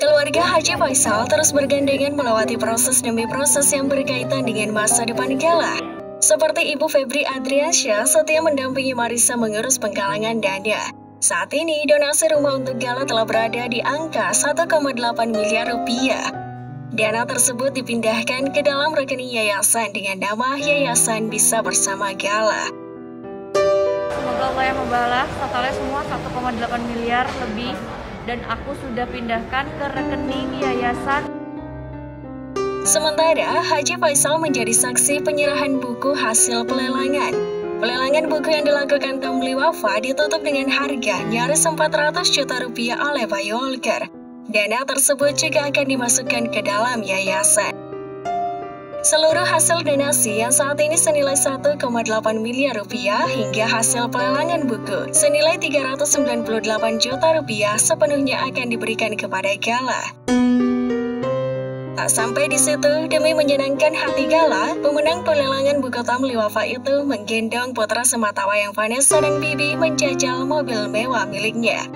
Keluarga Haji Faisal terus bergandengan melewati proses demi proses yang berkaitan dengan masa depan Gala. Seperti Ibu Febri Adriansyah setia mendampingi Marisa mengurus penggalangan dana. Saat ini, donasi rumah untuk Gala telah berada di angka 1,8 miliar rupiah. Dana tersebut dipindahkan ke dalam rekening yayasan dengan nama Yayasan Bisa Bersama Gala. Semoga Allah yang membalas totalnya semua 1,8 miliar lebih dan aku sudah pindahkan ke rekening yayasan. Sementara Haji Faisal menjadi saksi penyerahan buku hasil pelelangan. Pelelangan buku yang dilakukan Tamli Wafa ditutup dengan harga nyaris 400 juta rupiah oleh Bayu Olker. Dana tersebut juga akan dimasukkan ke dalam yayasan. Seluruh hasil donasi yang saat ini senilai 1,8 miliar rupiah hingga hasil pelelangan buku senilai 398 juta rupiah sepenuhnya akan diberikan kepada Gala. Tak sampai di situ, demi menyenangkan hati Gala, pemenang pelelangan buku Tamli Wafa itu menggendong putra sematawayang Vanessa dan Bibi menjajal mobil mewah miliknya.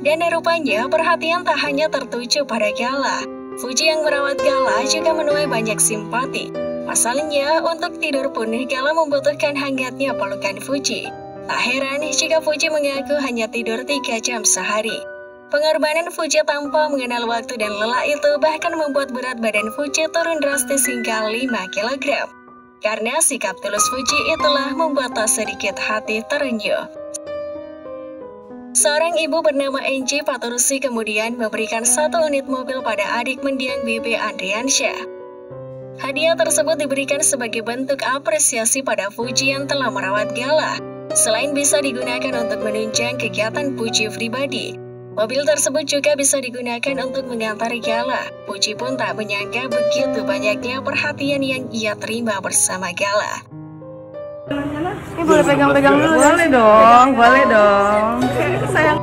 Dan rupanya perhatian tak hanya tertuju pada Gala, Fuji yang merawat Gala juga menuai banyak simpati. Pasalnya, untuk tidur pun Gala membutuhkan hangatnya pelukan Fuji. Tak heran jika Fuji mengaku hanya tidur 3 jam sehari. Pengorbanan Fuji tanpa mengenal waktu dan lelah itu bahkan membuat berat badan Fuji turun drastis hingga 5 kg. Karena sikap tulus Fuji itulah membuat tak sedikit hati terenyuh. Seorang ibu bernama Angie Paturusi kemudian memberikan satu unit mobil pada adik mendiang Bibi Andriansyah. Hadiah tersebut diberikan sebagai bentuk apresiasi pada Fuji yang telah merawat Gala. Selain bisa digunakan untuk menunjang kegiatan Puji pribadi, mobil tersebut juga bisa digunakan untuk mengantar Gala. Puji pun tak menyangka begitu banyaknya perhatian yang ia terima bersama Gala. Ini boleh pegang-pegang dulu ya? Boleh dong, boleh dong. Sayang.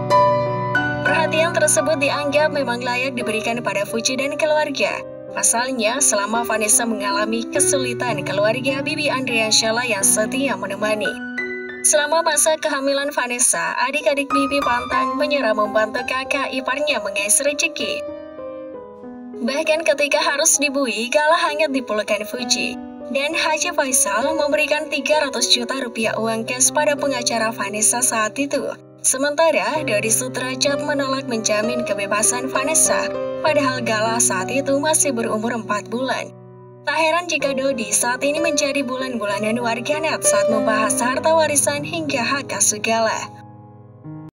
Perhatian tersebut dianggap memang layak diberikan pada Fuji dan keluarga. Pasalnya, selama Vanessa mengalami kesulitan, keluarga Bibi Andriansyala yang setia menemani. Selama masa kehamilan Vanessa, adik-adik Bibi pantang menyerah membantu kakak iparnya mengais rezeki. Bahkan ketika harus dibui, Gala hangat dipelukan Fuji dan Haji Faisal memberikan 300 juta rupiah uang cash pada pengacara Vanessa saat itu. Sementara Dodi Sudrajat menolak menjamin kebebasan Vanessa, padahal Gala saat itu masih berumur 4 bulan. Tak heran jika Dodi saat ini menjadi bulan-bulanan warganet saat membahas harta warisan hingga hak asuh Gala.